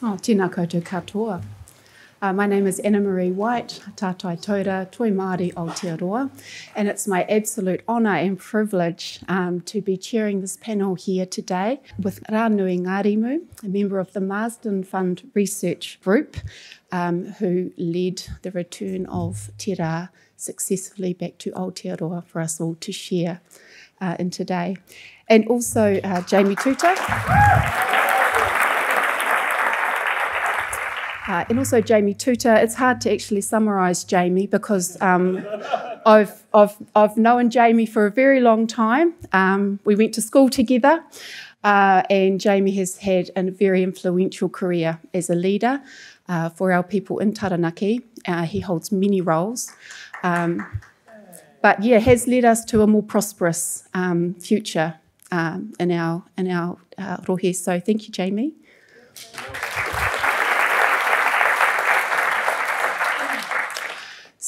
Oh, tēnā koutou katoa. Uh, my name is Anna Marie White, Tātai Toura, Toi Māori Aotearoa, and it's my absolute honour and privilege um, to be chairing this panel here today with Rānui Ngārimu, a member of the Marsden Fund Research Group, um, who led the return of Te Rā successfully back to Aotearoa for us all to share uh, in today. And also uh, Jamie Tuta. Uh, and also Jamie Tuuta. It's hard to actually summarise Jamie because um, I've, I've, I've known Jamie for a very long time. Um, we went to school together, uh, and Jamie has had a very influential career as a leader uh, for our people in Taranaki. Uh, he holds many roles. Um, but yeah, has led us to a more prosperous um, future um, in our in our uh, rohe. So thank you, Jamie.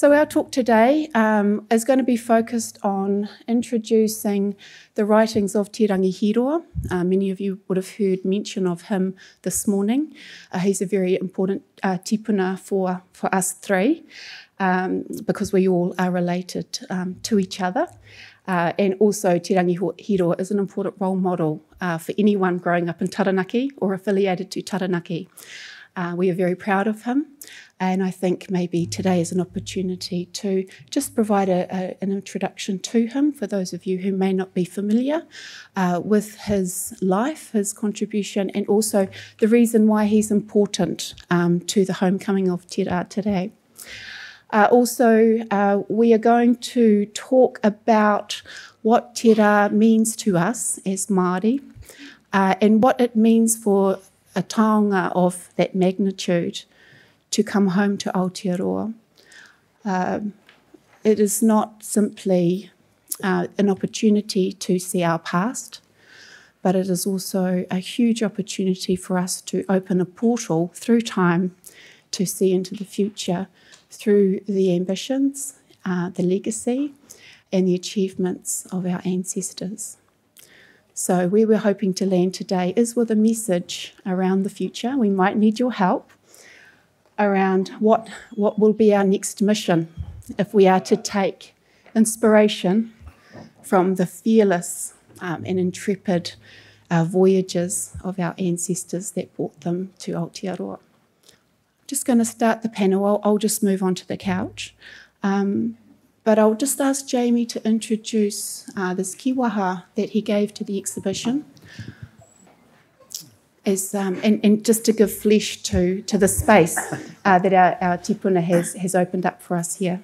So, our talk today um, is going to be focused on introducing the writings of Te Rangihiroa. Uh, many of you would have heard mention of him this morning. Uh, he's a very important uh, tipuna for, for us three um, because we all are related um, to each other. Uh, and also, Te Rangihiroa is an important role model uh, for anyone growing up in Taranaki or affiliated to Taranaki. Uh, we are very proud of him. And I think maybe today is an opportunity to just provide a, a, an introduction to him for those of you who may not be familiar uh, with his life, his contribution, and also the reason why he's important um, to the homecoming of Te Rā today. Uh, also, uh, we are going to talk about what Te Rā means to us as Māori uh, and what it means for a taonga of that magnitude to come home to Aotearoa. Uh, it is not simply uh, an opportunity to see our past, but it is also a huge opportunity for us to open a portal through time to see into the future through the ambitions, uh, the legacy, and the achievements of our ancestors. So, where we're hoping to land today is with a message around the future. We might need your help around what, what will be our next mission if we are to take inspiration from the fearless um, and intrepid uh, voyages of our ancestors that brought them to Aotearoa. I'm just going to start the panel. I'll, I'll, just move on to the couch. Um, but I'll just ask Jamie to introduce uh, this kiwaha that he gave to the exhibition is, um, and, and, just to give flesh to, to the space uh, that our, our tipuna has, has opened up for us here.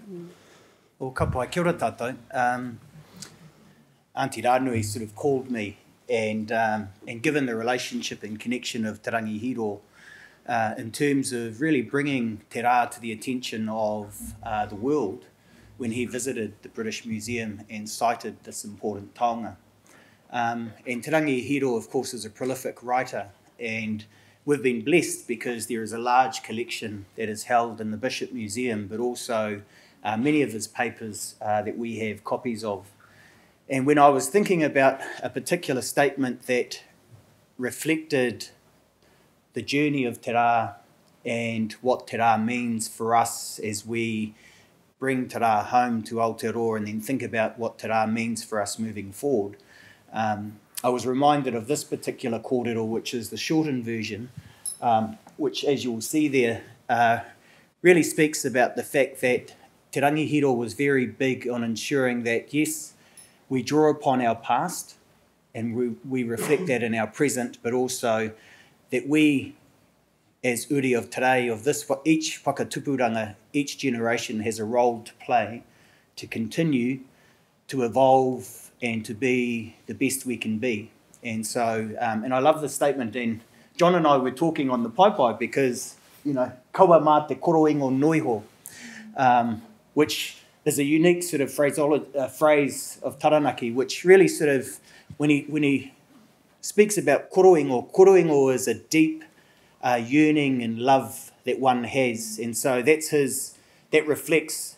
Well, kapai, kia ora tātou. Um, Auntie Rānui sort of called me and, um, and given the relationship and connection of Te Rangihiro uh, in terms of really bringing Te Rā to the attention of uh, the world when he visited the British Museum and cited this important taonga. Um, and Te Rangihiro, of course, is a prolific writer and we've been blessed because there is a large collection that is held in the Bishop Museum, but also uh, many of his papers uh, that we have copies of. And when I was thinking about a particular statement that reflected the journey of Te Rā and what Te Rā means for us as we bring Te Rā home to Aotearoa and then think about what Te Rā means for us moving forward, um, I was reminded of this particular kōrero, which is the shortened version, um, which, as you will see there, uh, really speaks about the fact that Te Rangihiro was very big on ensuring that, yes, we draw upon our past and we, we reflect that in our present, but also that we, as uri of today, of this, each whakatupuranga, each generation has a role to play to continue to evolve and to be the best we can be. And so, um, and I love the statement. And John and I were talking on the pai pai because, you know, kaua mā te koroingo noiho, um, which is a unique sort of uh, phrase of Taranaki, which really sort of, when he, when he speaks about koroingo, koroingo is a deep uh, yearning and love that one has. And so that's his, that reflects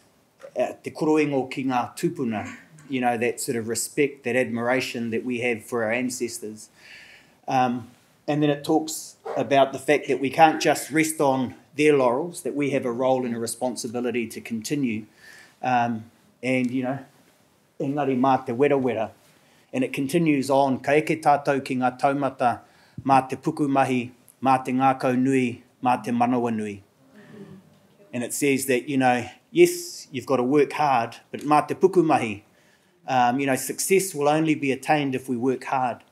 uh, te koroingo ki ngā tupuna you know, that sort of respect, that admiration that we have for our ancestors. Um, and then it talks about the fact that we can't just rest on their laurels, that we have a role and a responsibility to continue. Um, and, you know, engari mā te wera wera. And it continues on, ka eke tātou ki ngā taumata mā te puku mahi, mā te ngākau nui, mā te manawa nui. And it says that, you know, yes, you've got to work hard, but mā te puku mahi, um, you know, success will only be attained if we work hard.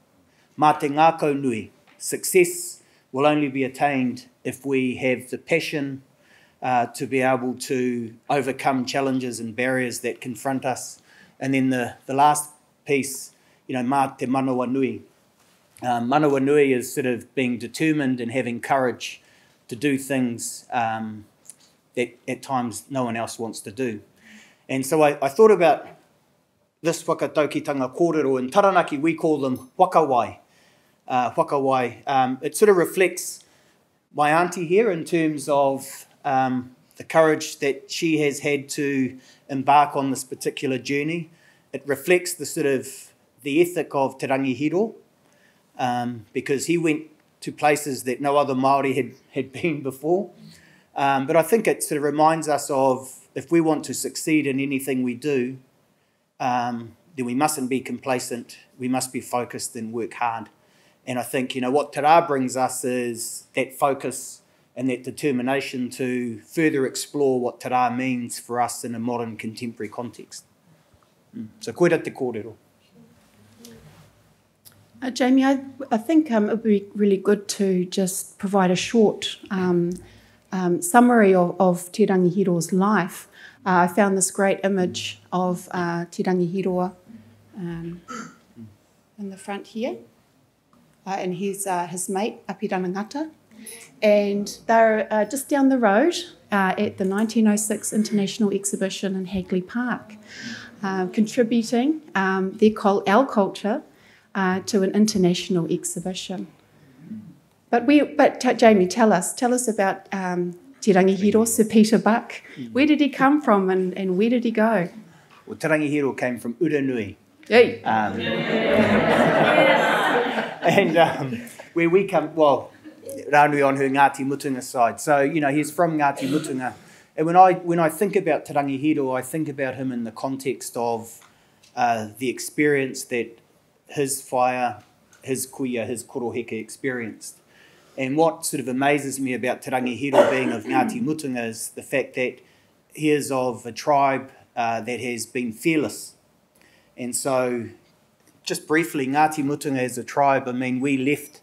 Mā te ngākau nui, success will only be attained if we have the passion uh, to be able to overcome challenges and barriers that confront us. And then the, the last piece, you know, mā te manawa nui. Um, manawa nui is sort of being determined and having courage to do things um, that at times no one else wants to do. And so I, I thought about this whakataukitanga kōrero. In Taranaki, we call them wakawai. Uh, wakawai. Um, it sort of reflects my auntie here in terms of um, the courage that she has had to embark on this particular journey. It reflects the sort of the ethic of Te Rangihiro, um, because he went to places that no other Māori had, had been before. Um, but I think it sort of reminds us of if we want to succeed in anything we do, um, then we mustn't be complacent. We must be focused and work hard. And I think, you know, what Tara brings us is that focus and that determination to further explore what Tara means for us in a modern contemporary context. Mm. So koera te kōrero. Uh, Jamie, I, I think um, it would be really good to just provide a short um, um, summary of, of Te Rangihiro's life. Uh, I found this great image of uh, Te Rangihiroa um, in the front here, uh, and his, uh, his mate, Āpirana Ngata. And they're uh, just down the road uh, at the 1906 International Exhibition in Hagley Park, contributing um, their, our culture uh, to an international exhibition. But we, but Jamie, tell us, tell us about um, Te Rangihiro, Sir Peter Buck. Where did he come from and, and where did he go? Well, Te Rangihiro came from Urenui. Hey. Um, and um, where we come, well, Ranui on her Ngāti Mutunga side. So, you know, he's from Ngāti Mutunga. And when I, when I think about Te Rangihiro, I think about him in the context of uh, the experience that his fire, his kuia, his koroheke experienced. And what sort of amazes me about Te Rangihiro being of Ngāti Mutunga is the fact that he is of a tribe uh, that has been fearless. And so, just briefly, Ngāti Mutunga is a tribe, I mean, we left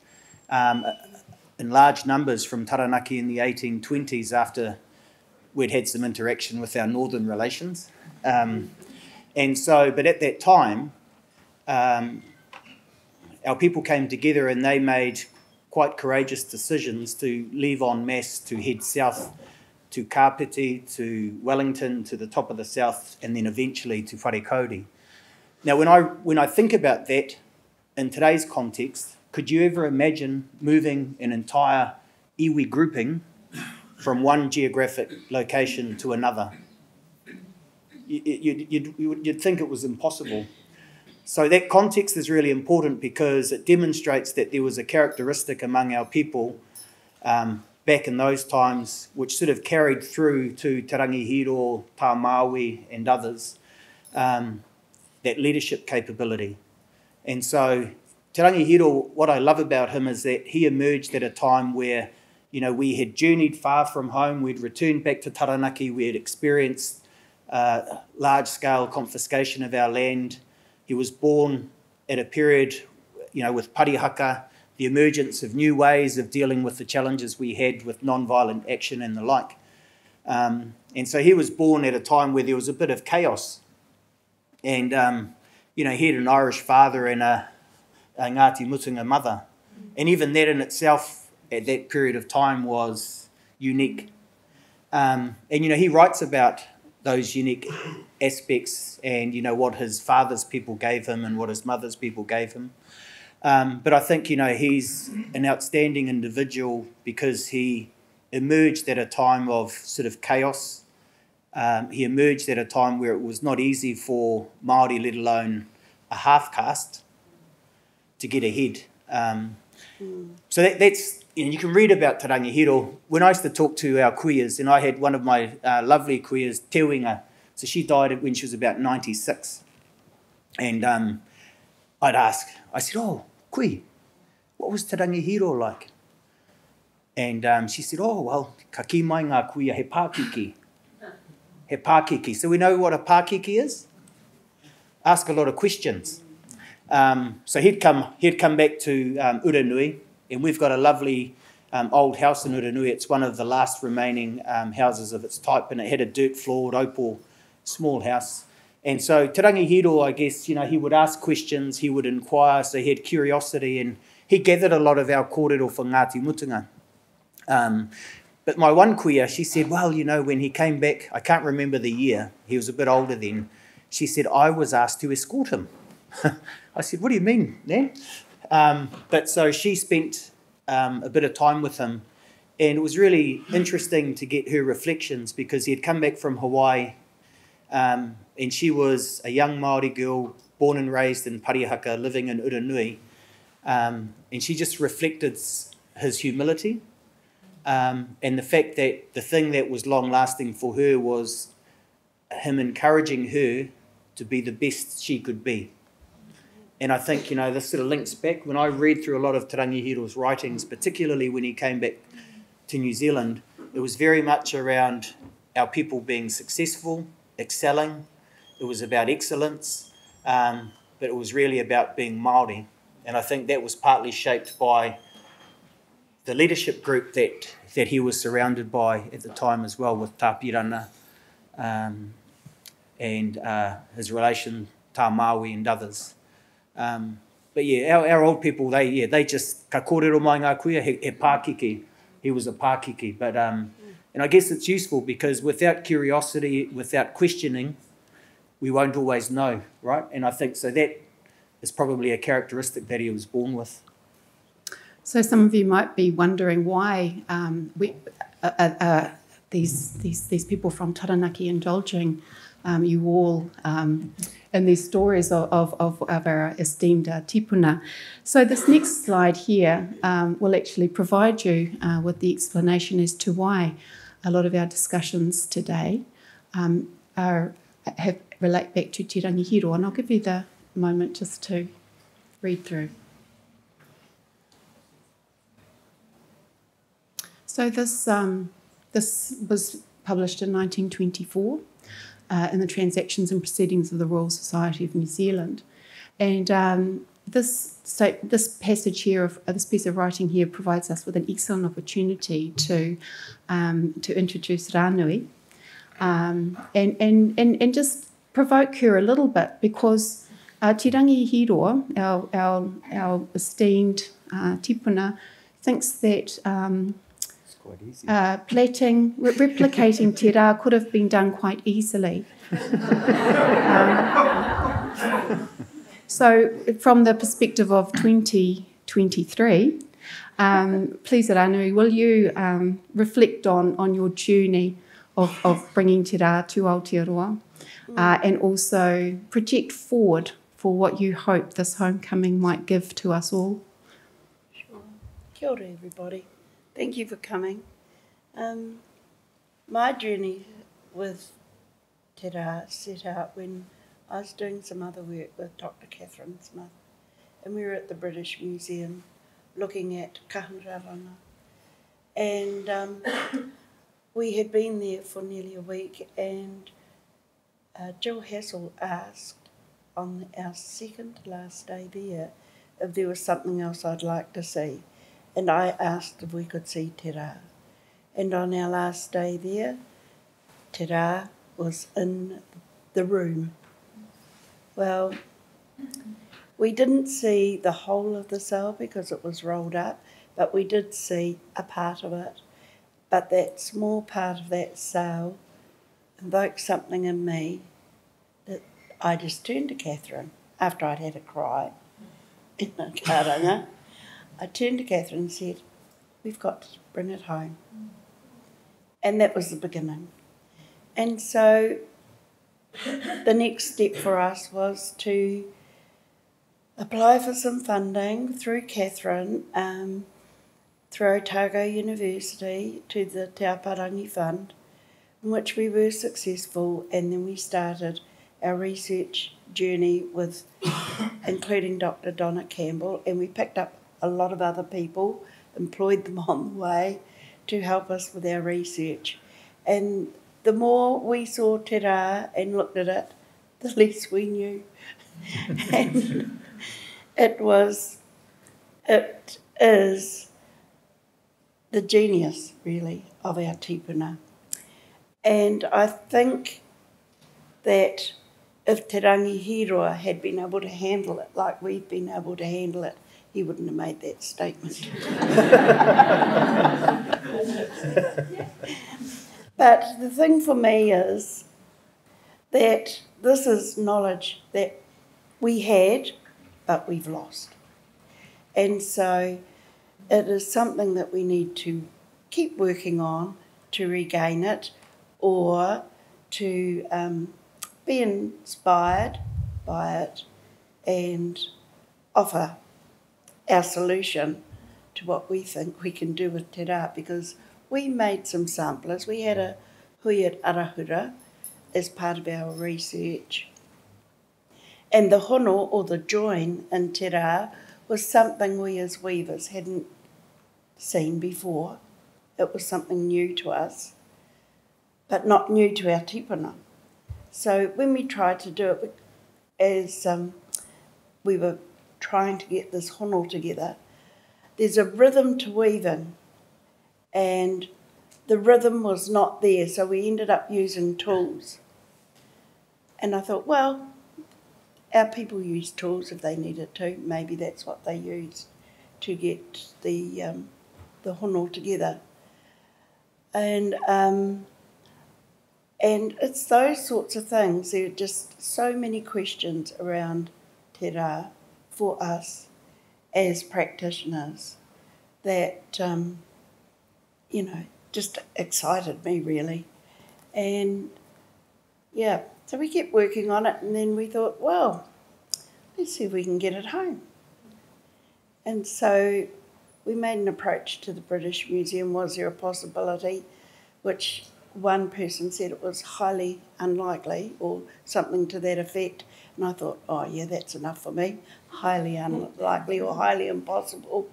um, in large numbers from Taranaki in the 1820s after we'd had some interaction with our northern relations. Um, and so, but at that time, um, our people came together and they made quite courageous decisions to leave en masse to head south to Kapiti, to Wellington, to the top of the south, and then eventually to Wharekauri. Now, when I, when I think about that in today's context, could you ever imagine moving an entire iwi grouping from one geographic location to another? You'd, you'd, you'd think it was impossible. So that context is really important because it demonstrates that there was a characteristic among our people um, back in those times which sort of carried through to Tarangihiro, Tā Māui and others, um, that leadership capability. And so Tarangihiro, what I love about him is that he emerged at a time where you know, we had journeyed far from home, we'd returned back to Taranaki, we had experienced uh, large-scale confiscation of our land, he was born at a period, you know, with Parihaka, the emergence of new ways of dealing with the challenges we had with non-violent action and the like. Um, and so he was born at a time where there was a bit of chaos. And, um, you know, he had an Irish father and a, a Ngāti Mutunga mother. And even that in itself, at that period of time, was unique. Um, and, you know, he writes about those unique aspects and you know what his father's people gave him and what his mother's people gave him. Um, but I think you know he's an outstanding individual because he emerged at a time of sort of chaos. Um, he emerged at a time where it was not easy for Maori, let alone a half caste, to get ahead. Um. So that, that's, you, know, you can read about Te When I used to talk to our kuias, and I had one of my uh, lovely kuias, Te Winga, so she died when she was about 96. And um, I'd ask, I said, oh, kui, what was Te like? And um, she said, oh, well, ka ki mai ngā kuia he pākiki. He pākiki. So we know what a pākiki is? Ask a lot of questions. Um, so he'd come, he'd come back to um, Uranui, and we've got a lovely um, old house in Uranui. It's one of the last remaining um, houses of its type, and it had a dirt floored opal small house. And so Tarangi Hiro, I guess, you know, he would ask questions, he would inquire, so he had curiosity, and he gathered a lot of our kōrero for Ngāti Mutunga. Um, but my one queer, she said, well, you know, when he came back, I can't remember the year, he was a bit older then, she said, I was asked to escort him. I said, what do you mean, Nan? Um, but so she spent um, a bit of time with him, and it was really interesting to get her reflections because he had come back from Hawaii um, and she was a young Māori girl born and raised in Parihaka, living in Urenui. Um, and she just reflected his humility um, and the fact that the thing that was long lasting for her was him encouraging her to be the best she could be. And I think, you know, this sort of links back. When I read through a lot of Te writings, particularly when he came back to New Zealand, it was very much around our people being successful, excelling. It was about excellence, um, but it was really about being Māori. And I think that was partly shaped by the leadership group that, that he was surrounded by at the time as well, with Tāpirana um, and uh, his relation, Tā Māui and others. Um, but yeah, our, our old people, they yeah, they just, ka kōrero mai ngā kuia, he, he pākiki. He was a pākiki. But um, and I guess it's useful because without curiosity, without questioning, we won't always know, right? And I think so that is probably a characteristic that he was born with. So some of you might be wondering why um, we, uh, uh, uh these, these, these people from Taranaki indulging um, you all um, in these stories of, of, of our esteemed uh, tipuna. So this next slide here um, will actually provide you uh, with the explanation as to why a lot of our discussions today um, are, have, relate back to Te Rangihiro, and I'll give you the moment just to read through. So this um, this was published in 1924 uh, in the Transactions and Proceedings of the Royal Society of New Zealand, and um, this so this passage here of uh, this piece of writing here provides us with an excellent opportunity to um, to introduce Ranui. Um, and, and, and, and just provoke her a little bit because uh, Te Rangihiro, our, our, our esteemed uh, tipuna, thinks that um, uh, plating, re- replicating te rā could have been done quite easily. um, so, from the perspective of 2023, um, please, Ranui, will you um, reflect on, on your journey of, of bringing te rā to Aotearoa uh, and also project forward for what you hope this homecoming might give to us all? Sure. Kia ora, everybody. Thank you for coming. Um, my journey with te set out when I was doing some other work with Dr. Catherine Smith, and we were at the British Museum looking at Kahangaranga. And um, we had been there for nearly a week, and uh, Jill Hasell asked on our second last day there if there was something else I'd like to see. And I asked if we could see Te Rā. And on our last day there, Te Rā was in the room well, we didn't see the whole of the cell because it was rolled up, but we did see a part of it. But that small part of that cell invoked something in me that I just turned to Catherine after I'd had a cry in the karanga. I turned to Catherine and said, We've got to bring it home. And that was the beginning. And so the next step for us was to apply for some funding through Catherine, um, through Otago University to the Te Aparangi Fund, in which we were successful, and then we started our research journey with including Dr. Donna Campbell, and we picked up a lot of other people, employed them on the way to help us with our research. And the more we saw Te Rā and looked at it, the less we knew. and it was, it is the genius, really, of our tipuna. And I think that if Te Rangihiroa had been able to handle it like we've been able to handle it, he wouldn't have made that statement. but the thing for me is that this is knowledge that we had, but we've lost. And so it is something that we need to keep working on to regain it or to um, be inspired by it and offer our solution to what we think we can do with te rā because we made some samplers. We had a hui at Arahura as part of our research. And the hono or the join in te rā was something we as weavers hadn't seen before. It was something new to us, but not new to our tipuna. So when we tried to do it as um, we were trying to get this hono together, there's a rhythm to weave in, and the rhythm was not there, so we ended up using tools. And I thought, well, our people use tools if they needed to. Maybe that's what they used to get the um, the hono together. And um, and it's those sorts of things. There are just so many questions around te rā for us as practitioners that, um, you know, just excited me really. And yeah, so we kept working on it and then we thought, well, let's see if we can get it home. And so we made an approach to the British Museum. Was there a possibility? Which one person said it was highly unlikely or something to that effect. And I thought, oh, yeah, that's enough for me. Highly unlikely or highly impossible.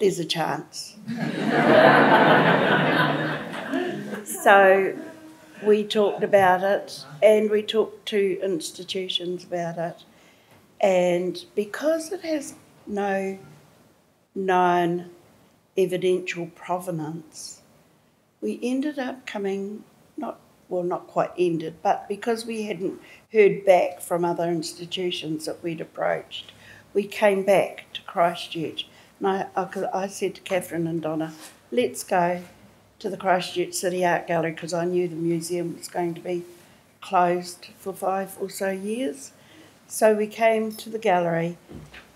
There's a chance. so we talked about it and we talked to institutions about it. And because it has no known evidential provenance, we ended up coming not well, not quite ended, but because we hadn't heard back from other institutions that we'd approached, we came back to Christchurch. And I, I, I said to Catherine and Donna, let's go to the Christchurch City Art Gallery because I knew the museum was going to be closed for five or so years. So we came to the gallery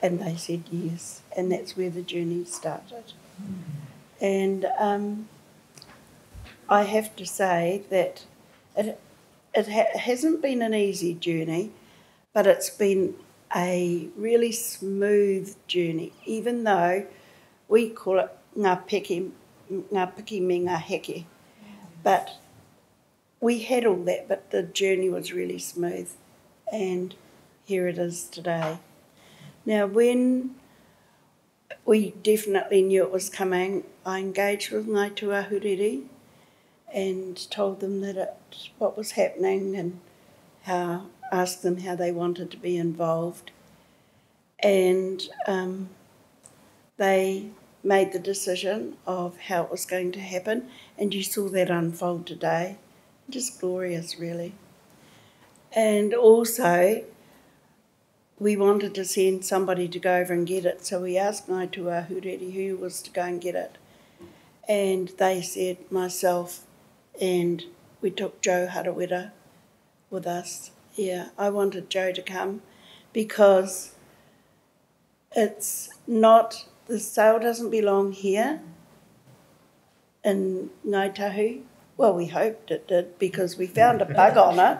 and they said yes, and that's where the journey started. And um, I have to say that it, it ha- hasn't been an easy journey, but it's been a really smooth journey, even though we call it ngā piki, ngā piki me ngā heke. But we had all that, but the journey was really smooth, and here it is today. Now, when we definitely knew it was coming, I engaged with Ngai Tuahuriri and told them that it, what was happening and how asked them how they wanted to be involved. And um, they made the decision of how it was going to happen, and you saw that unfold today. Just glorious, really. And also, we wanted to send somebody to go over and get it, so we asked Ngāi Tūāhuriri who was to go and get it. And they said, myself and we took Joe Harawira with us. Yeah, I wanted Joe to come because it's not, the sale doesn't belong here in Ngāi Tahu. Well, we hoped it did because we found a bug on it.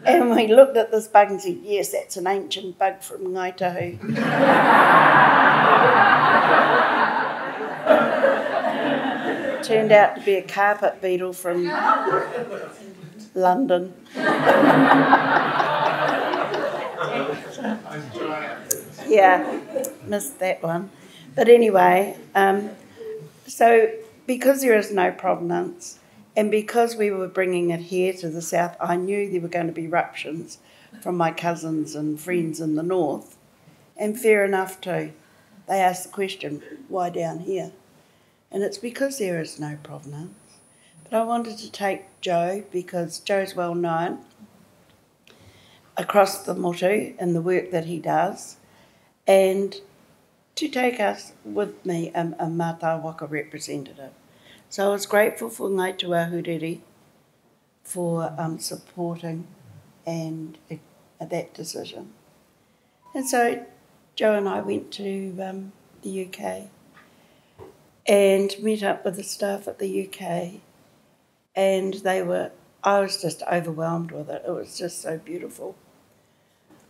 and we looked at this bug and said, yes, that's an ancient bug from Ngāi Tahu. Turned out to be a carpet beetle from London. yeah, missed that one. But anyway, um, so because there is no provenance, and because we were bringing it here to the south, I knew there were going to be eruptions from my cousins and friends in the north. And fair enough too. They asked the question, why down here? And it's because there is no provenance. But I wanted to take Joe because Joe's well known across the motu and the work that he does, and to take us with me a, a Mata Waka representative. So I was grateful for Ngāi Tūāhuriri for um, supporting and uh, that decision. And so Joe and I went to um, the UK and met up with the staff at the UK and they were I was just overwhelmed with it. It was just so beautiful.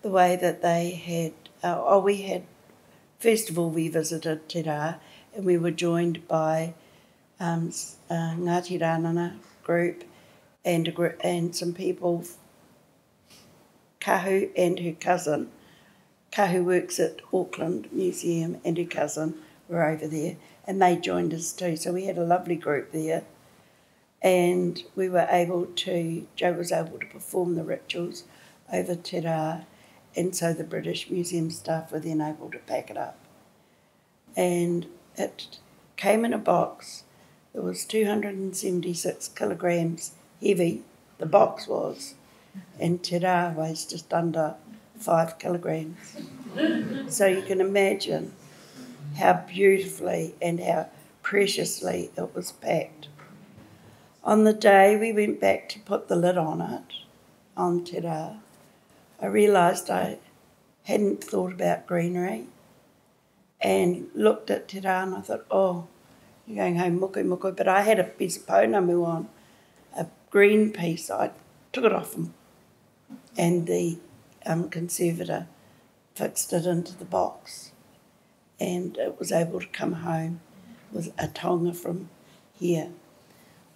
The way that they had, uh, oh, we had, first of all, we visited Te Rā and we were joined by um, uh, Ngāti Ranana group and, a group and some people, Kahu and her cousin. Kahu works at Auckland Museum and her cousin were over there and they joined us too. So we had a lovely group there and we were able to, Joe was able to perform the rituals over Te and so the British Museum staff were then able to pack it up. And it came in a box that was 276 kilograms heavy, the box was, and Te weighs just under five kilograms. so you can imagine how beautifully and how preciously it was packed. On the day we went back to put the lid on it, on Te I realised I hadn't thought about greenery and looked at Te and I thought, oh, you're going home muku muku. But I had a piece of pounamu on, a green piece. I took it off and, and the um, conservator fixed it into the box and it was able to come home with a taonga from here.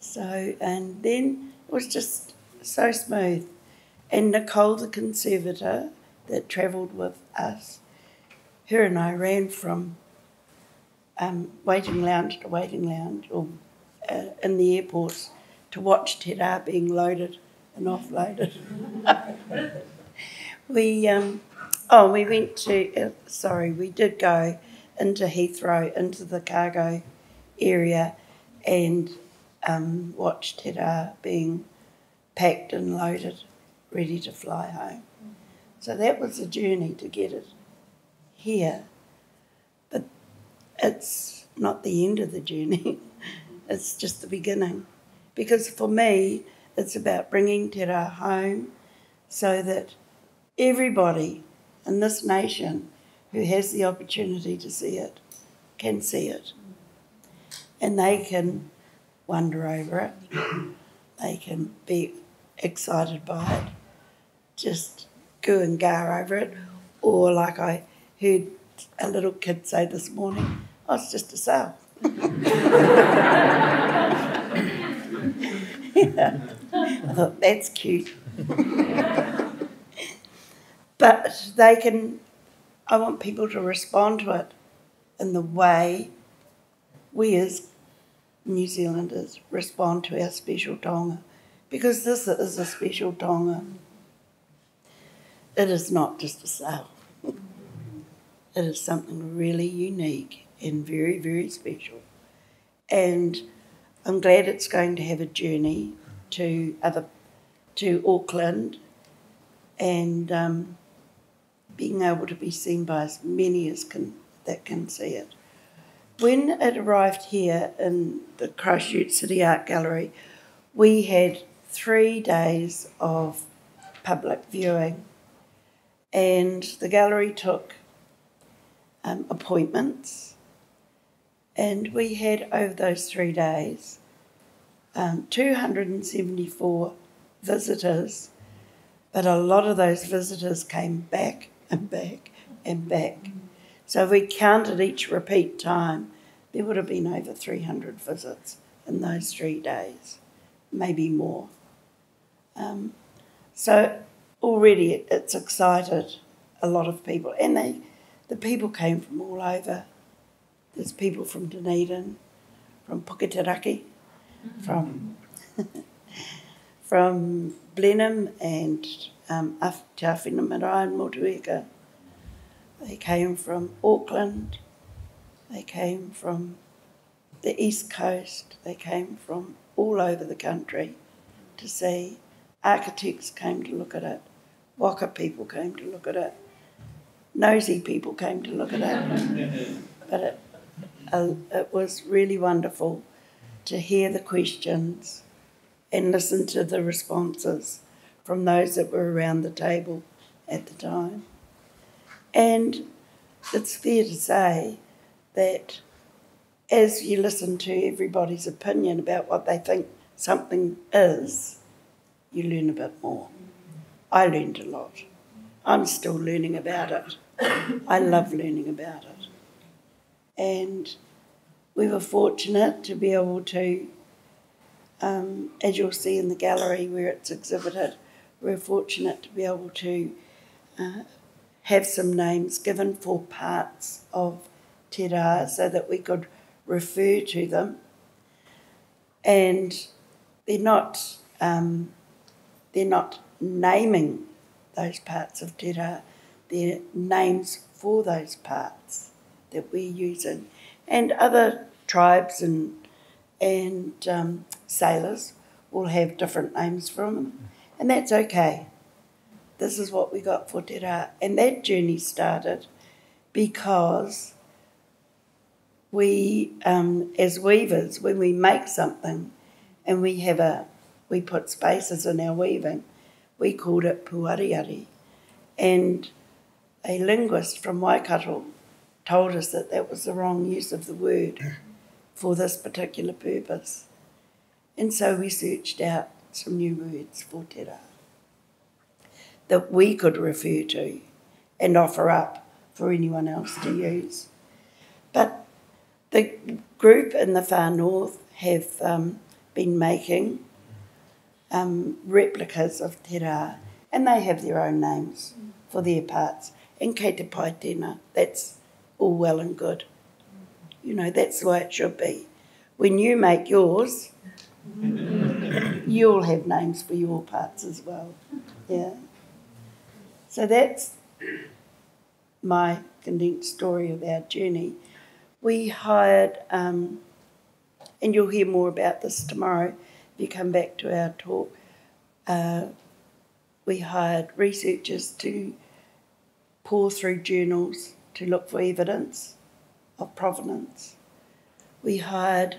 So, and then it was just so smooth. And Nicole, the conservator that travelled with us, her and I ran from um, waiting lounge to waiting lounge or uh, in the airports to watch Te Rā being loaded and offloaded. we, um, oh, we went to, uh, sorry, we did go into Heathrow, into the cargo area, and um, watched Te Rā being packed and loaded, ready to fly home. So that was the journey to get it here. But it's not the end of the journey, it's just the beginning. Because for me, it's about bringing Te Rā home so that everybody in this nation who has the opportunity to see it can see it. And they can wonder over it. They can be excited by it, just goo and gar over it, or like I heard a little kid say this morning, oh, it's just a cell. yeah. I thought that's cute. but they can, I want people to respond to it in the way we as New Zealanders respond to our special taonga because this is a special taonga. It is not just a sail. It is something really unique and very, very special. And I'm glad it's going to have a journey to other to Auckland and um, being able to be seen by as many as can that can see it. When it arrived here in the Christchurch City Art Gallery, we had three days of public viewing, and the gallery took um, appointments, and we had over those three days um, 274 visitors, but a lot of those visitors came back and back and back. So if we counted each repeat time, there would have been over 300 visits in those three days, maybe more. Um, so already it, it's excited a lot of people, and they, the people came from all over. There's people from Dunedin, from Puketeraki, from from Blenheim and um, Te Awhina Marae and Motueka. They came from Auckland. They came from the East Coast. They came from all over the country to see. Architects came to look at it. Waka people came to look at it. Nosy people came to look at it. but it, uh, it was really wonderful to hear the questions and listen to the responses from those that were around the table at the time. And it's fair to say that as you listen to everybody's opinion about what they think something is, you learn a bit more. I learned a lot. I'm still learning about it. I love learning about it. And we were fortunate to be able to, um, as you'll see in the gallery where it's exhibited, we're fortunate to be able to uh, have some names given for parts of Te Rā so that we could refer to them. And they're not, um, they're not naming those parts of Te Rā, they're names for those parts that we're using. And other tribes and, and um, sailors will have different names for them, and that's okay. This is what we got for Te. And that journey started because we, um, as weavers, when we make something and we have a, we put spaces in our weaving, we called it puariari. And a linguist from Waikato told us that that was the wrong use of the word for this particular purpose. And so we searched out some new words for te rā that we could refer to and offer up for anyone else to use. But the group in the far north have um, been making um, replicas of te rā, and they have their own names for their parts. And kei te pai tēnā, that's all well and good. You know, that's the way it should be. When you make yours, you'll have names for your parts as well. Yeah. So that's my condensed story of our journey. We hired, um, and you'll hear more about this tomorrow if you come back to our talk. Uh, we hired researchers to pour through journals to look for evidence of provenance. We hired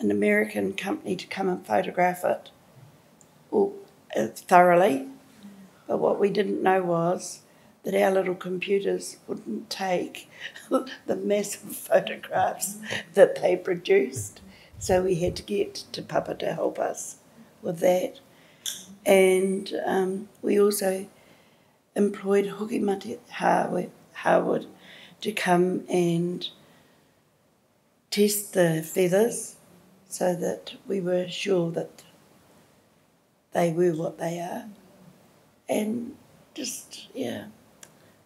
an American company to come and photograph it all, uh, thoroughly. But what we didn't know was that our little computers wouldn't take the massive photographs that they produced. So we had to get to Papa to help us with that. And um, we also employed Hukimati Harwood, Harwood to come and test the feathers so that we were sure that they were what they are. And just, yeah.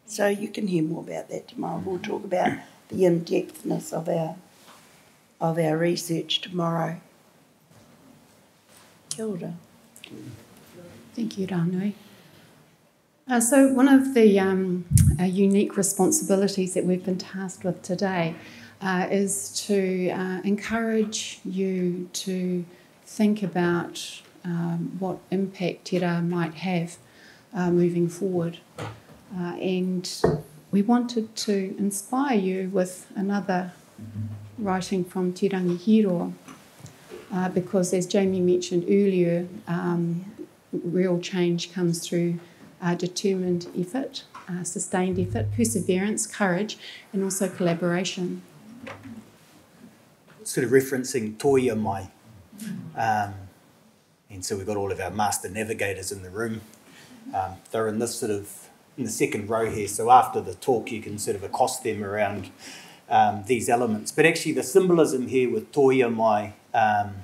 So you can hear more about that tomorrow. We'll talk about the in-depthness of our of our research tomorrow. Kia ora. Thank you, Rānui. Uh, so, one of the um, uh, unique responsibilities that we've been tasked with today uh, is to uh, encourage you to think about um, what impact Te Rā might have uh, moving forward. Uh, and we wanted to inspire you with another writing from Te Rangi Hiro, uh, because as Jamie mentioned earlier, um, real change comes through uh, determined effort, sustained effort, perseverance, courage, and also collaboration. Sort of referencing Toia Mai Um, and so we've got all of our master navigators in the room. Um, they're in this sort of in the second row here. So after the talk, you can sort of accost them around um, these elements. But actually, the symbolism here with Toia Mai um,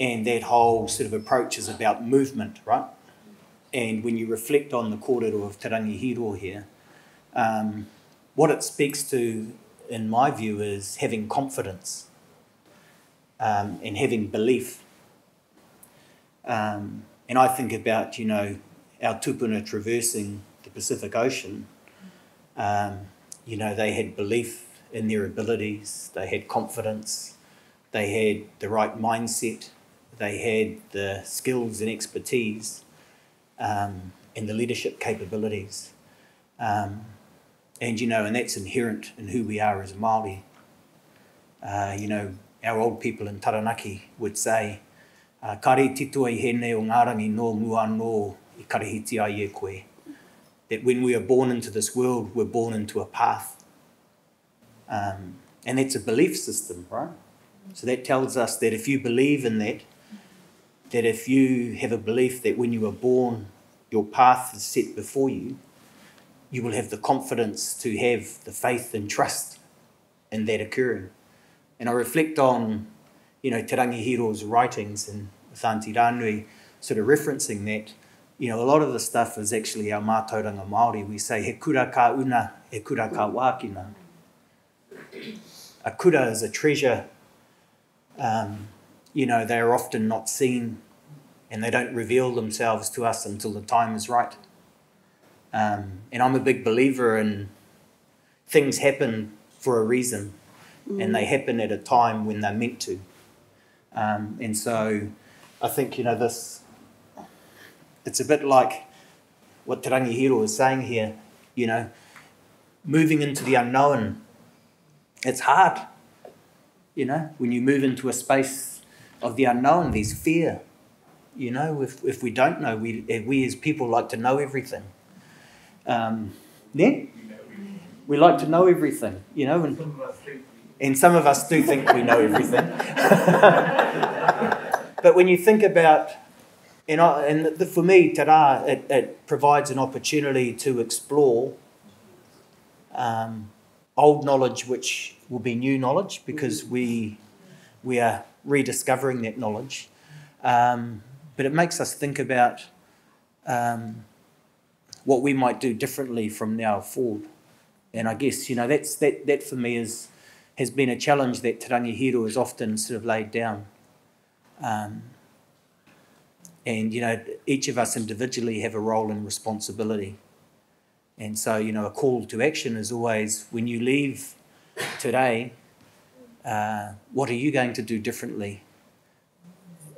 and that whole sort of approach is about movement, right? And when you reflect on the kōrero of Te Rangi Hiro here, um, what it speaks to, in my view, is having confidence um, and having belief. Um, and I think about, you know, our tupuna traversing the Pacific Ocean. Um, you know, they had belief in their abilities, they had confidence, they had the right mindset, they had the skills and expertise um, and the leadership capabilities. And, you know, and that's inherent in who we are as Māori. Uh, you know, our old people in Taranaki would say, uh, kare titua i hene o ngārangi no mua no i karehiti ai e koe. That when we are born into this world, we're born into a path. Um, and that's a belief system, right? So that tells us that if you believe in that, that if you have a belief that when you were born, your path is set before you, you will have the confidence to have the faith and trust in that occurring. And I reflect on, you know, Te Rangihiro's writings and Thanti Ranui sort of referencing that, you know, a lot of the stuff is actually our mātauranga Māori. We say, he kura ka una, he kura ka wākina. A kura is a treasure. Um, you know, they are often not seen and they don't reveal themselves to us until the time is right. Um, and I'm a big believer in things happen for a reason mm. and they happen at a time when they're meant to. Um, and so I think, you know, this, it's a bit like what Te Hiro is saying here, you know, moving into the unknown. It's hard, you know, when you move into a space of the unknown, there's fear. You know, if, if we don't know, we, we as people like to know everything. Um, yeah? We like to know everything, you know, and, and some of us do think we know everything. but when you think about, you know, and the, for me, te rā, it, it provides an opportunity to explore um, old knowledge, which will be new knowledge because we, we are rediscovering that knowledge. Um, but it makes us think about um, what we might do differently from now forward. And I guess, you know, that's, that, that for me is, has been a challenge that Te Rangi Hiro has often sort of laid down. Um, and, you know, each of us individually have a role and responsibility. And so, you know, a call to action is always when you leave today, uh, what are you going to do differently?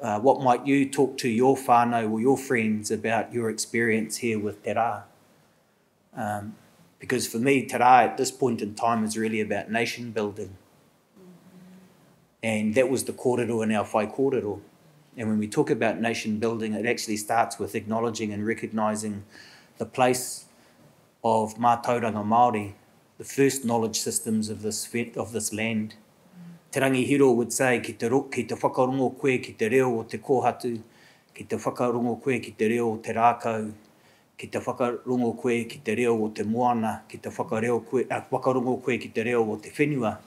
Uh, what might you talk to your whānau or your friends about your experience here with Te Rā? Um, because for me, Te Rā at this point in time is really about nation building. And that was the kōrero in our whai kōrero. And when we talk about nation building, it actually starts with acknowledging and recognising the place of mātauranga Māori, the first knowledge systems of this, of this land – Te rangi hiro would say, ki te, ki te whakarongo koe ki te reo o te kōhatu, ki te whakarongo koe ki te reo o te rākau, ki te whakarongo koe ki te reo o te moana, ki te whakareo koe, a, whakarongo koe ki te reo o te whenua.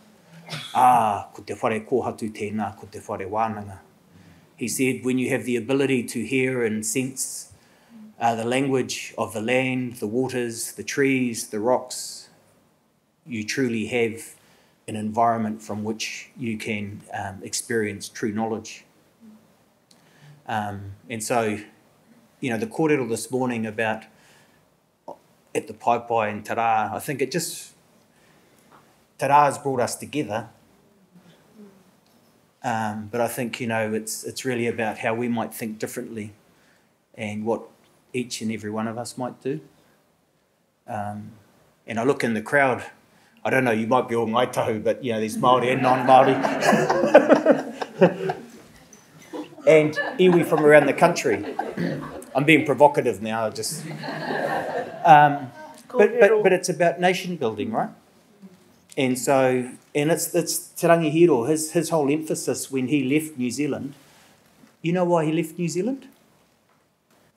Ah, ko te whare kōhatu tēnā, ko te whare wānanga. He said, when you have the ability to hear and sense uh, the language of the land, the waters, the trees, the rocks, you truly have an environment from which you can um, experience true knowledge. Um, and so, you know, the kōrero this morning about at the Paipai and Te Rā, I think it just, Te Rā has brought us together. Um, but I think, you know, it's, it's really about how we might think differently and what each and every one of us might do. Um, and I look in the crowd I don't know, you might be all Ngāi Tahu, but you know, there's Māori and non-Māori. and iwi from around the country. I'm being provocative now, just. Um, but, but, but it's about nation building, right? and so, and it's, it's Te Rangi Hiro, his, his whole emphasis when he left New Zealand. You know why he left New Zealand?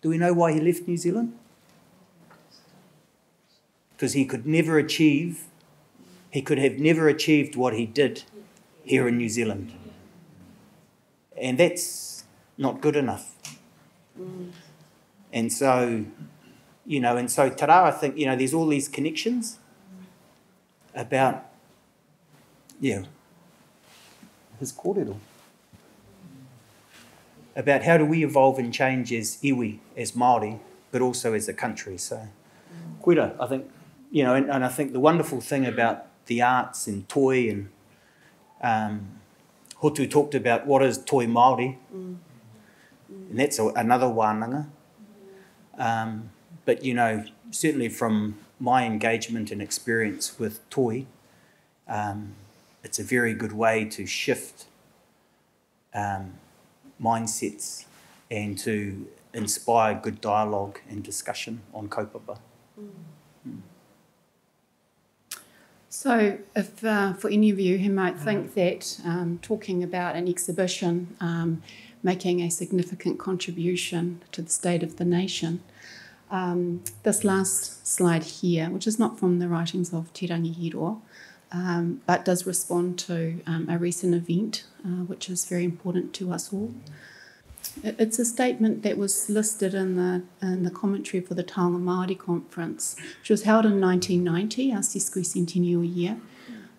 Do we know why he left New Zealand? Because he could never achieve, he could have never achieved what he did here in New Zealand. And that's not good enough. And so, you know, and so Te Rā, I think, you know, there's all these connections about, yeah, his kōrero. About how do we evolve and change as iwi, as Māori, but also as a country. So, koira, I think, you know, and, and I think the wonderful thing about the arts and toi and um, Hotu talked about what is toi Māori, mm. and that's a, another wānanga. Um, but, you know, certainly from my engagement and experience with toi, um, it's a very good way to shift um, mindsets and to inspire good dialogue and discussion on kaupapa. Mm. Mm. So, if uh, for any of you who might think that um, talking about an exhibition um, making a significant contribution to the state of the nation, um, this last slide here, which is not from the writings of Te Rangi Hiro, um, but does respond to um, a recent event, uh, which is very important to us all. It's a statement that was listed in the in the commentary for the Taonga Māori conference, which was held in 1990, our sesquicentennial year,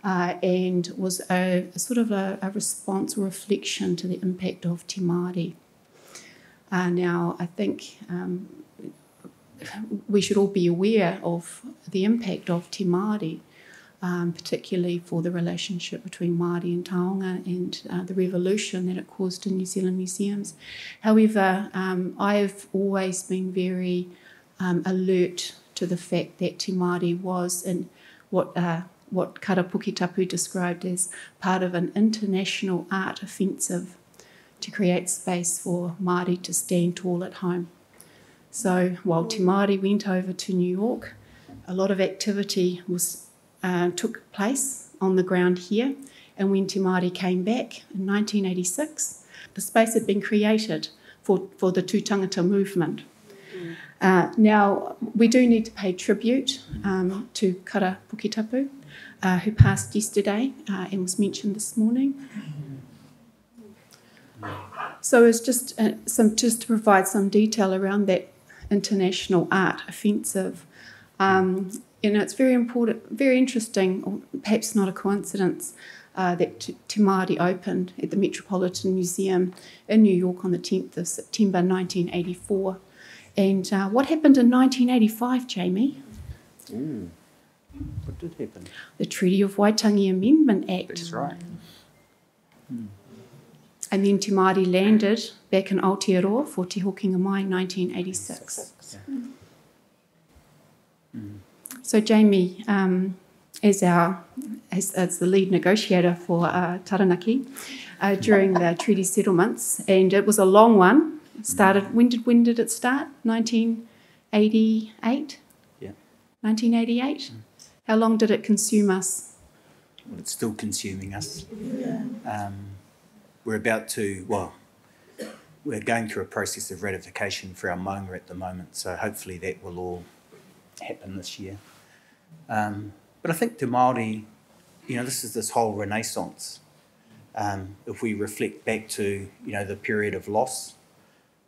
uh, and was a, a sort of a, a, response or reflection to the impact of Te Māori. Uh, now, I think um, we should all be aware of the impact of Te Māori um, particularly for the relationship between Māori and Taonga and uh, the revolution that it caused in New Zealand museums. However, um, I've always been very um, alert to the fact that Te Māori was in what uh, what Kara Puketapu described as part of an international art offensive to create space for Māori to stand tall at home. So while Te Māori went over to New York, a lot of activity was uh, took place on the ground here. And when Te Māori came back in 1986, the space had been created for, for the Tū Tangata movement. Uh, now, we do need to pay tribute um, to Kara Puketapu, uh, who passed yesterday uh, and was mentioned this morning. So it's just uh, some just to provide some detail around that international art offensive. Um, you know, it's very important, very interesting, or perhaps not a coincidence, uh, that Te Māori opened at the Metropolitan Museum in New York on the 10th of September 1984. And uh, what happened in 1985, Jamie? Ooh. What did happen? The Treaty of Waitangi Amendment Act. That's right. Hmm. And then Te Māori landed back in Aotearoa for Te Hokinga Mai in 1986. Yeah. Mm. So Jamie, um, as our as, as, the lead negotiator for uh, Taranaki uh, during the treaty settlements, and it was a long one. It started when did when did it start? Nineteen eighty eight. Yeah. Nineteen eighty eight. Mm. How long did it consume us? Well, it's still consuming us. Yeah. Um, we're about to well. We're going through a process of ratification for our maunga at the moment, so hopefully that will all happen this year. Um, but I think to Māori, you know, this is this whole renaissance. Um, if we reflect back to, you know, the period of loss,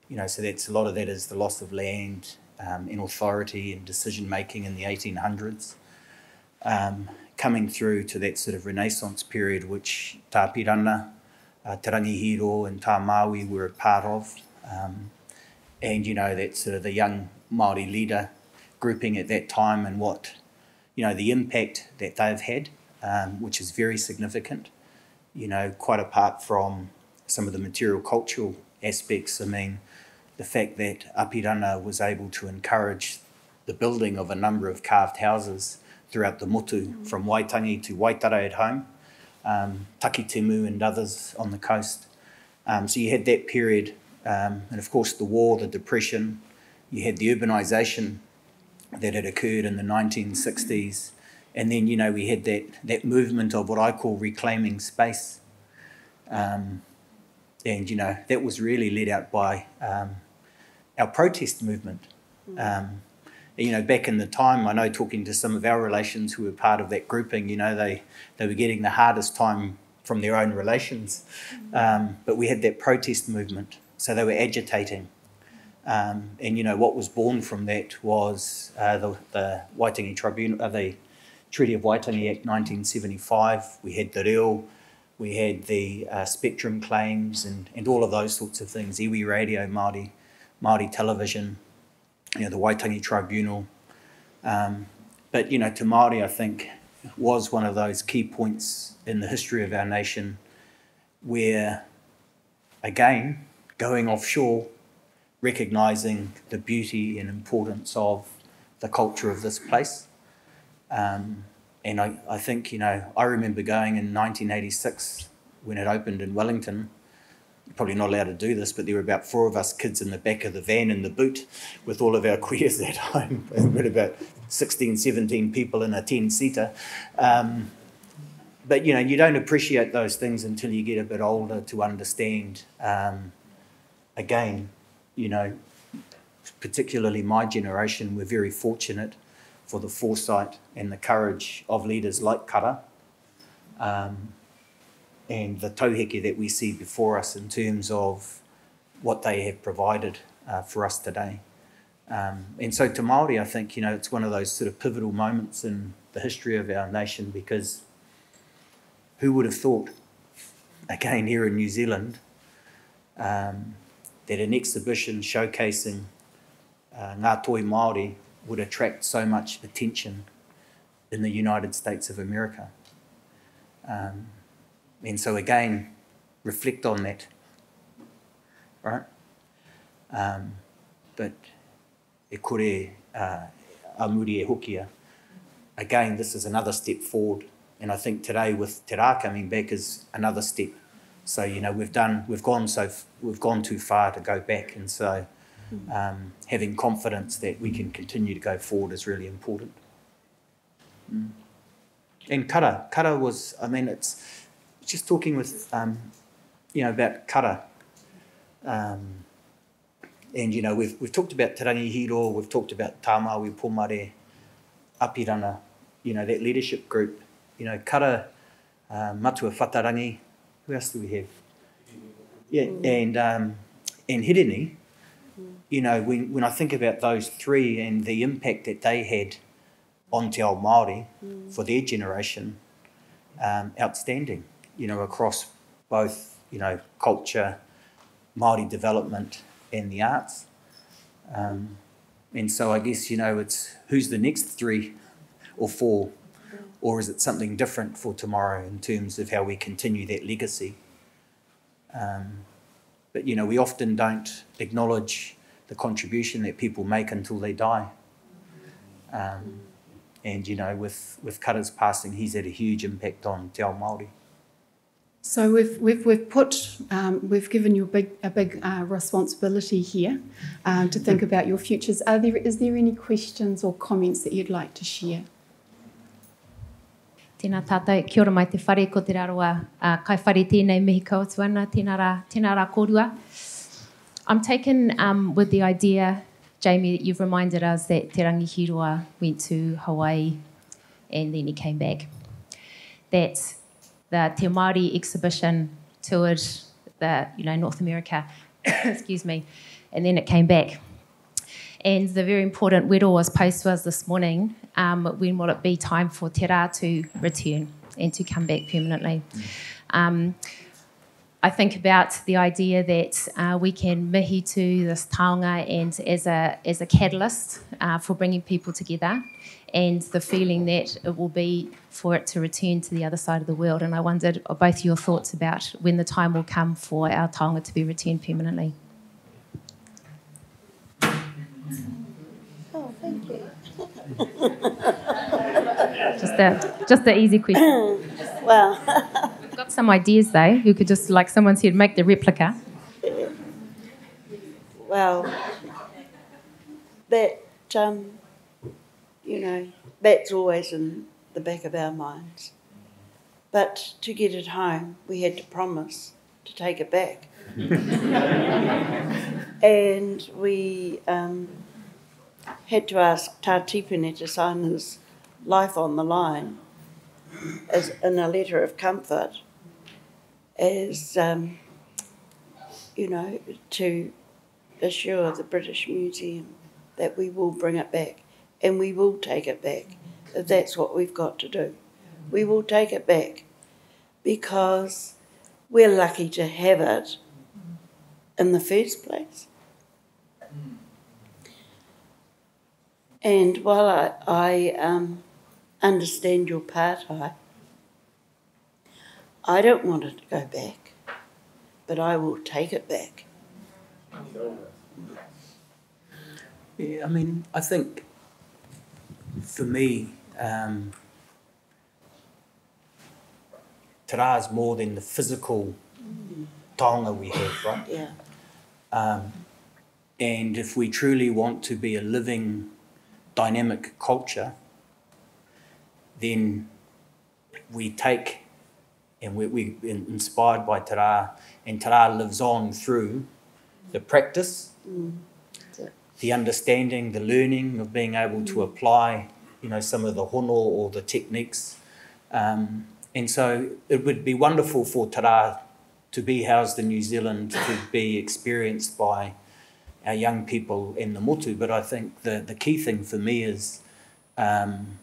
you know, so that's a lot of that is the loss of land um, and authority and decision making in the 1800s, um, coming through to that sort of renaissance period which Tāpirana, uh, Te Rangihiro, and Tā Māui were a part of. Um, and, you know, that sort of the young Māori leader grouping at that time and what you know, the impact that they've had, um, which is very significant, you know, quite apart from some of the material cultural aspects. I mean, the fact that Apirana was able to encourage the building of a number of carved houses throughout the motu from Waitangi to Waitara at home, um, Takitimu and others on the coast. Um, so you had that period, um, and of course the war, the depression, you had the urbanisation that had occurred in the 1960s and then, you know, we had that, that movement of what I call reclaiming space. Um, and, you know, that was really led out by um, our protest movement. Um, you know, back in the time, I know talking to some of our relations who were part of that grouping, you know, they, they were getting the hardest time from their own relations. Um, but we had that protest movement, so they were agitating. Um, and, you know, what was born from that was uh, the, the Waitangi Tribunal, uh, the Treaty of Waitangi Act 1975. We had the reo, we had the uh, spectrum claims and, and all of those sorts of things, iwi radio, Māori, Māori television, you know, the Waitangi Tribunal. Um, but, you know, Te Māori, I think, was one of those key points in the history of our nation where, again, going offshore, recognising the beauty and importance of the culture of this place. Um, and I, I think, you know, I remember going in 1986 when it opened in Wellington probably not allowed to do this, but there were about four of us kids in the back of the van in the boot with all of our queers at home. we had about 16, 17 people in a 10 seater. Um, but you know, you don't appreciate those things until you get a bit older to understand. Um, again, you know, particularly my generation, we're very fortunate for the foresight and the courage of leaders like Kara. Um, and the tauheke that we see before us in terms of what they have provided uh, for us today. Um, and so to Māori, I think, you know, it's one of those sort of pivotal moments in the history of our nation because who would have thought, again here in New Zealand, um, that an exhibition showcasing uh, Ngā Toi Māori would attract so much attention in the United States of America. Um, and so again, reflect on that, right? Um, but e kore uh, a muri e hokia, again, this is another step forward. And I think today with Te Rā coming back is another step. So, you know, we've done, we've gone so, we've gone too far to go back. And so um, having confidence that we can continue to go forward is really important. Mm. And kara, kara was, I mean, it's, just talking with, um, you know, about kara. Um, and, you know, we've, we've talked about Tarangi Hiro, we've talked about Tamawi Pomare, Apirana, you know, that leadership group. You know, kara, uh, Matua Whatarangi, who else do we have? Yeah, and, um, and Hidini. you know, when, when I think about those three and the impact that they had on Te Ao Māori mm. for their generation, um, outstanding you know, across both, you know, culture, Māori development and the arts. Um, and so I guess, you know, it's who's the next three or four, or is it something different for tomorrow in terms of how we continue that legacy? Um, but, you know, we often don't acknowledge the contribution that people make until they die. Um, and, you know, with, with Kara's passing, he's had a huge impact on Te Ao Māori. So we've we've we've put um, we've given you a big a big uh, responsibility here uh, to think about your futures. Are there is there any questions or comments that you'd like to share? Tēnā tātou, kia ora mai te whare ko te raroa, uh, kai whare tēnei mihi kautuana, tēnā rā, tēnā rā kōrua. I'm taken um, with the idea, Jamie, that you've reminded us that Te Rangi Hiroa went to Hawaii and then he came back. That the Te Māori exhibition toured the you know North America, excuse me, and then it came back. And the very important widow was posed to us this morning. Um, when will it be time for Te Rā to return and to come back permanently? Um, I think about the idea that uh, we can mihi to this taonga and as a, as a catalyst uh, for bringing people together and the feeling that it will be for it to return to the other side of the world. And I wondered both your thoughts about when the time will come for our taonga to be returned permanently. Oh, thank you. just a just an easy question. well, We've got some ideas though. You could just like someone said, make the replica. well, that um, you know, that's always in the back of our minds. But to get it home, we had to promise to take it back. and we um, had to ask Tā Tipene to sign his life on the line as in a letter of comfort as um, you know to assure the British Museum that we will bring it back and we will take it back if that's what we've got to do. We will take it back because we're lucky to have it in the first place. And while I, I um, understand your part, I, I don't want it to go back, but I will take it back. Yeah, I mean, I think for me, um, Te Rā is more than the physical taonga we have, right? Yeah. Um, and if we truly want to be a living, dynamic culture, then we take and we, we inspired by Tara, and Tara lives on through the practice, mm. the understanding, the learning of being able mm. to apply, you know, some of the hono or the techniques. Um, and so it would be wonderful for Tara to be housed in New Zealand, to be experienced by our young people in the motu. But I think the, the key thing for me is um,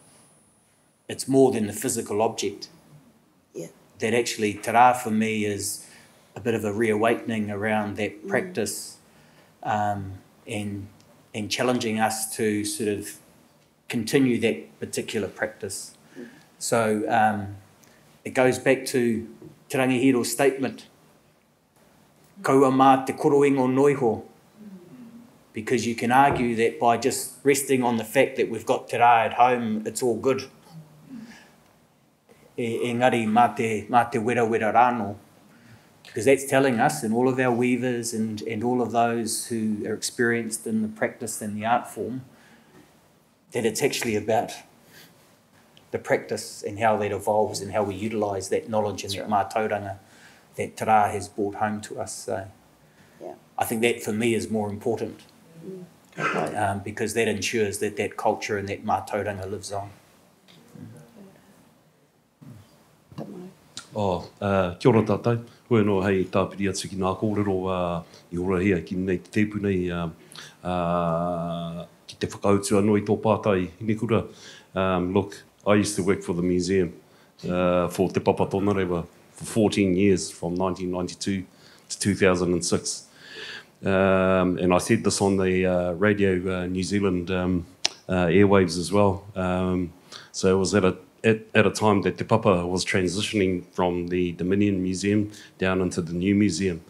it's more than the physical object. Yeah. That actually, Tara for me is a bit of a reawakening around that mm. practice um, and, and challenging us to sort of continue that particular practice. Mm. So um, it goes back to Te Rangihiro's statement, kaua mā te koroingo noiho, because you can argue that by just resting on the fact that we've got te rā at home, it's all good. E, engari, mā te, mā te wera wera rāno, because that's telling us and all of our weavers and, and all of those who are experienced in the practice and the art form that it's actually about the practice and how that evolves and how we utilise that knowledge and that mātauranga that te rā has brought home to us. So yeah. I think that for me is more important mm. um, because that ensures that that culture and that mātauranga lives on. Oh, uh, kia ora tātou. Hoi no hei tāpiri atu ki nā kōrero uh, i ora hea ki nei te tepu nei uh, uh, ki te whakautua i tō pātai. Hine kura, um, look, I used to work for the museum uh, for Te Papa Tonarewa for 14 years, from 1992 to 2006. Um, and I said this on the uh, Radio uh, New Zealand um, uh, airwaves as well. Um, so it was at a at, at a time that Te Papa was transitioning from the Dominion Museum down into the new museum.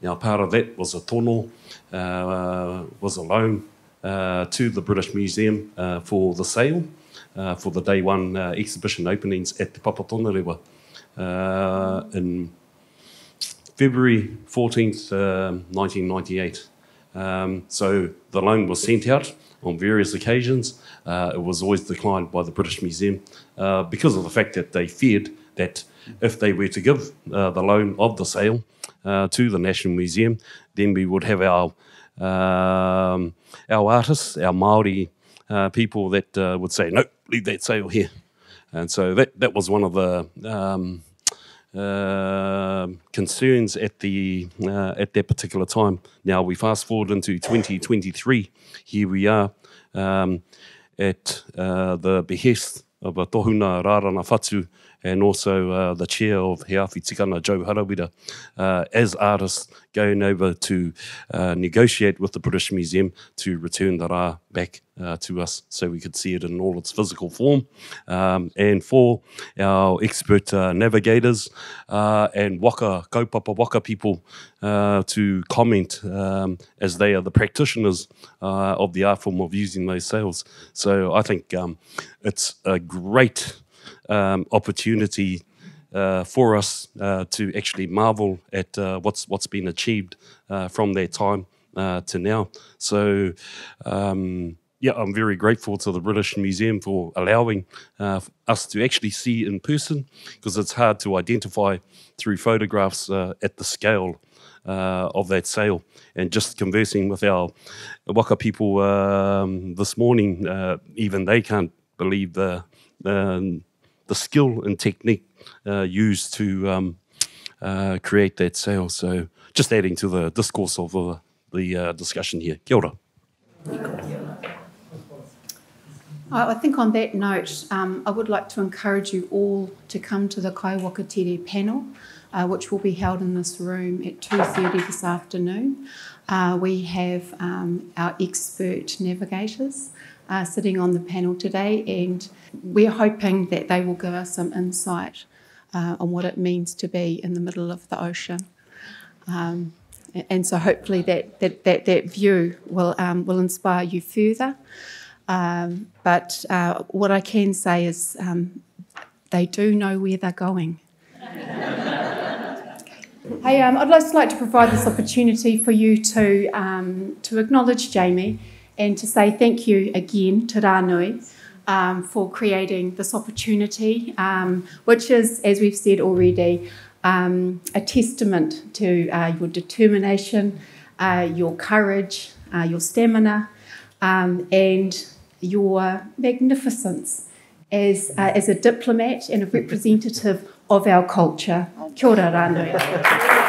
Now, part of that was a tono, uh, was a loan uh, to the British Museum uh, for the sale, uh, for the day one uh, exhibition openings at Te Papa Tonarewa uh, in February 14th, 1998. Um, so the loan was sent out on various occasions. Uh, it was always declined by the British Museum uh, because of the fact that they feared that if they were to give uh, the loan of the sail uh, to the National Museum, then we would have our um, our artists, our Maori uh, people that uh, would say, "No, leave that sail here." And so that that was one of the um, uh, concerns at the uh, at that particular time. Now we fast forward into 2023. Here we are um, at uh, the behest of a tohuna rārana whatu and also uh, the chair of He Awhi Tikana, Joe Harawira, uh, as artists going over to uh, negotiate with the British Museum to return the rā back uh, to us so we could see it in all its physical form. Um, and for our expert uh, navigators uh, and waka, kaupapa waka people uh, to comment um, as they are the practitioners uh, of the art form of using those sails. So I think um, it's a great um, opportunity uh, for us uh, to actually marvel at uh, what's what's been achieved uh, from that time uh, to now. So, um, yeah, I'm very grateful to the British Museum for allowing uh, us to actually see in person because it's hard to identify through photographs at the scale uh, of that sail. And just conversing with our Waka people um, this morning, uh, even they can't believe the um, the skill and technique uh, used to um, uh, create that sail. So just adding to the discourse of the, the discussion here. Kia ora. I think on that note, um, I would like to encourage you all to come to the Kaiwhakatere panel, uh, which will be held in this room at 2.30 this afternoon. Uh, we have um, our expert navigators uh, sitting on the panel today, and we're hoping that they will give us some insight uh, on what it means to be in the middle of the ocean. Um, and so hopefully that, that, that, that view will, um, will inspire you further. Um, but uh, what I can say is um, they do know where they're going. hey, um, I'd just like to provide this opportunity for you to, um, to acknowledge Jamie and to say thank you again to Rānui um, for creating this opportunity, um, which is, as we've said already, a testament to uh, your determination, uh, your courage, uh, your stamina, um, and your magnificence as, uh, as a diplomat and a representative of our culture. Kia ora.